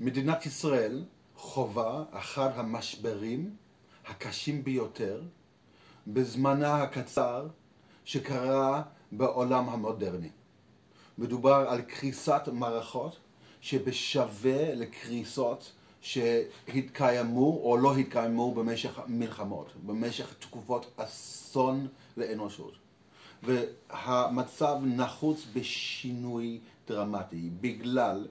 מדינת ישראל חווה אחד המשברים הקשים ביותר בזמנה הקצר שקרה בעולם המודרני. מדובר על קריסת מערכות שבשווה לקריסות שהתקיימו או לא התקיימו במשך מלחמות, במשך תקופות אסון לאנושות. והמצב נחוץ בשינוי דרמטי, בגלל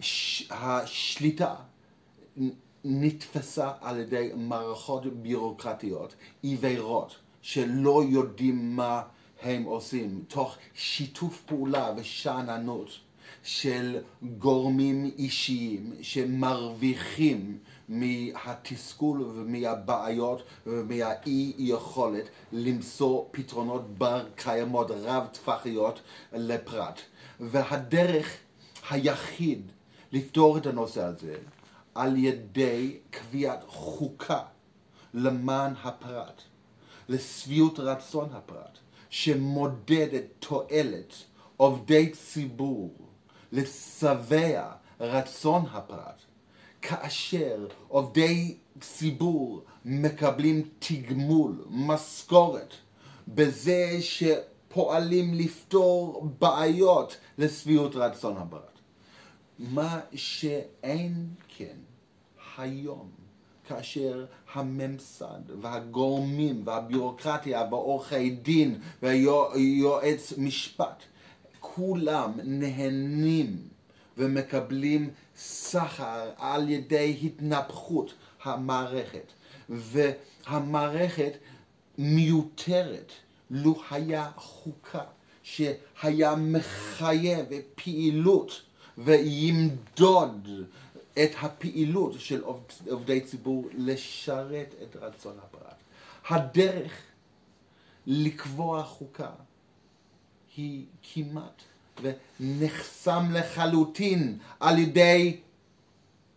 שהשליטה נתפסה על ידי מערכות ביורוקרטיות עיוורות שלא יודעים מה הם עושים, תוך שיתוף פעולה ושאננות של גורמים אישיים שמרוויחים מהתסכול ומהבעיות ומהאי יכולת למצוא פתרונות בר קיימות רב טווחיות לפרט. והדרך היחיד לפתור את הנושא הזה על ידי קביעת חוקה למען הפרט, לשביעות רצון הפרט, שמודדת תועלת עובדי ציבור לשבע רצון הפרט, כאשר עובדי ציבור מקבלים תגמול, משכורת, בזה שפועלים לפתור בעיות לשביעות רצון הפרט. מה שאין כן היום, כאשר הממסד והגורמים והביורוקרטיה ועורכי דין ויועץ משפט כולם נהנים ומקבלים שכר על ידי התנפחות המערכת. והמערכת מיותרת. לו היה חוקה שהיה מחייב פעילות וימדוד את הפעילות של עובדי ציבור לשרת את רצון הפרט. הדרך לקבוע חוקה היא כמעט ונחסם לחלוטין על ידי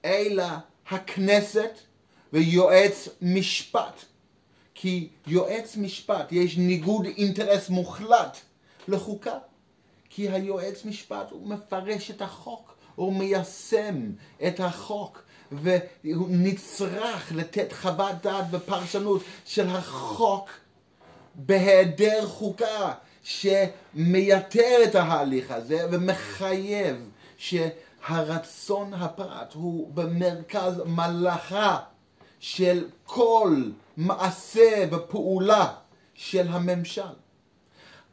אלה הכנסת ויועץ משפט. כי יועץ משפט יש ניגוד אינטרס מוחלט לחוקה. כי היועץ משפט הוא מפרש את החוק, הוא מיישם את החוק, והוא נצרך לתת חוות דעת ופרשנות של החוק בהיעדר חוקה שמייתר את ההליך הזה ומחייב שהרצון הפרט הוא במרכז מלאכה של כל מעשה ופעולה של הממשל.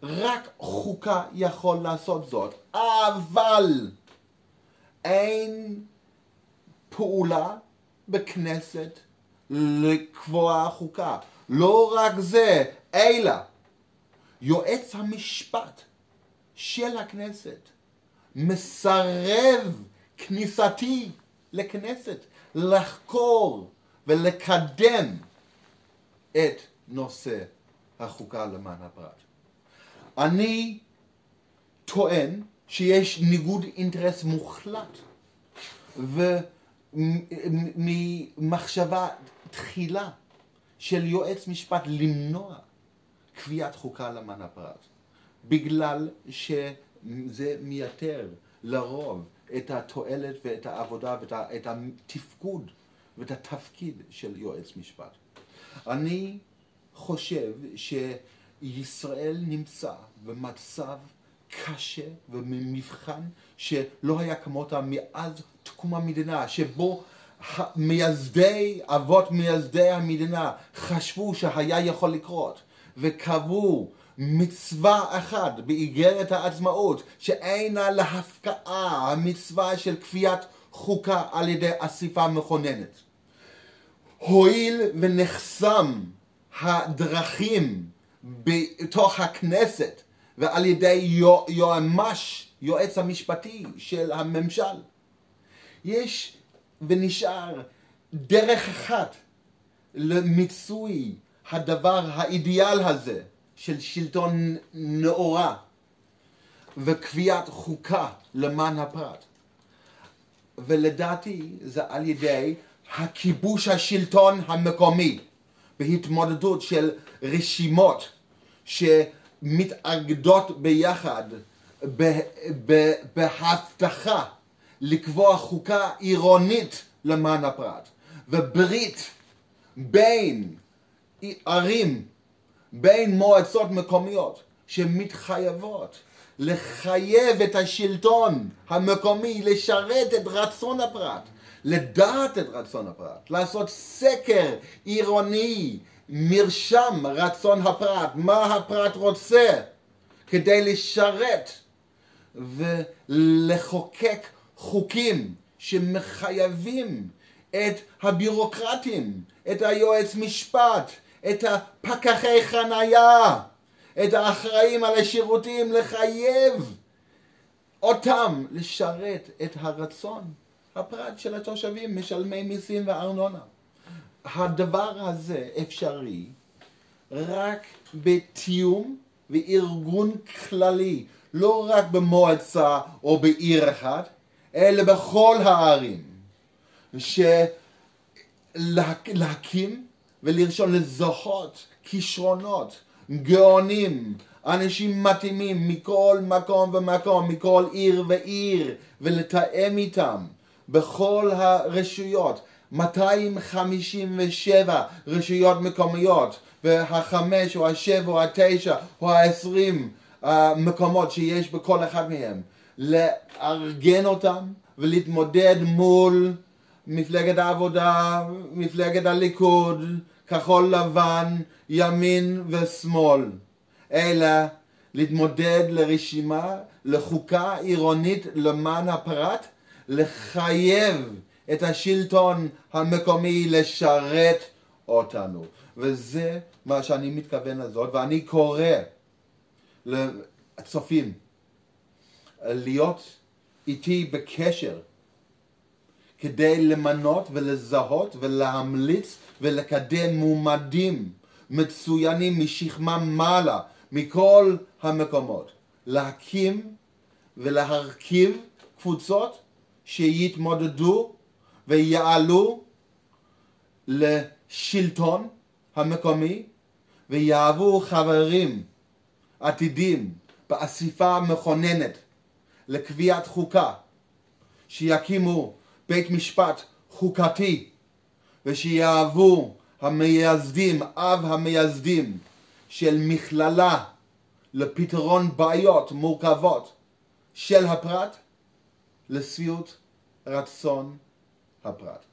רק חוקה יכול לעשות זאת, אבל אין פעולה בכנסת לקבוע חוקה. לא רק זה, אלא יועץ המשפט של הכנסת מסרב כניסתי לכנסת לחקור ולקדם את נושא החוקה למען הפרט. אני טוען שיש ניגוד אינטרס מוחלט וממחשבה תחילה של יועץ משפט למנוע קביעת חוקה למען הפרט בגלל שזה מייתר לרוב את התועלת ואת העבודה ואת התפקוד ואת התפקיד של יועץ משפט. אני חושב ש... ישראל נמצא במצב קשה וממבחן שלא היה כמותה מאז תקום המדינה, שבו מייסדי, אבות מייסדי המדינה חשבו שהיה יכול לקרות וקבעו מצווה אחת באיגרת העצמאות שאינה להפקעה המצווה של כפיית חוקה על ידי אסיפה מכוננת. הואיל ונחסם הדרכים בתוך הכנסת ועל ידי יועמ"ש, יועץ המשפטי של הממשל. יש ונשאר דרך אחת למיצוי הדבר האידיאל הזה של שלטון נאורה וקביעת חוקה למען הפרט. ולדעתי זה על ידי הכיבוש השלטון המקומי. בהתמודדות של רשימות שמתאגדות ביחד בהבטחה לקבוע חוקה עירונית למען הפרט, וברית בין ערים, בין מועצות מקומיות, שמתחייבות לחייב את השלטון המקומי לשרת את רצון הפרט, לדעת את רצון הפרט, לעשות סקר עירוני, מרשם רצון הפרט, מה הפרט רוצה כדי לשרת ולחוקק חוקים שמחייבים את הבירוקרטים, את היועץ משפט, את הפקחי חנייה, את האחראים על השירותים, לחייב אותם לשרת את הרצון הפרט של התושבים, משלמי מיסים וארנונה. הדבר הזה אפשרי רק בתיאום וארגון כללי, לא רק במועצה או בעיר אחת, אלא בכל הערים. שלהקים ולרשום לזהות כישרונות, גאונים, אנשים מתאימים מכל מקום ומקום, מכל עיר ועיר, ולתאם איתם בכל הרשויות. 257 רשויות מקומיות, והחמש או השבע או התשע או העשרים מקומות שיש בכל אחד מהם, לארגן אותם ולהתמודד מול מפלגת העבודה, מפלגת הליכוד, כחול לבן, ימין ושמאל, אלא להתמודד לרשימה, לחוקה עירונית למען הפרט, לחייב את השלטון המקומי לשרת אותנו. וזה מה שאני מתכוון לעשות, ואני קורא לצופים להיות איתי בקשר כדי למנות ולזהות ולהמליץ ולקדם מועמדים מצוינים משכמם מעלה מכל המקומות, להקים ולהרכיב קבוצות שיתמודדו ויעלו לשלטון המקומי ויהוו חברים עתידים באספה מכוננת לקביעת חוקה שיקימו בית משפט חוקתי ושיהוו המייסדים, אב המייסדים של מכללה לפתרון בעיות מורכבות של הפרט לשביעות רצון הפרט.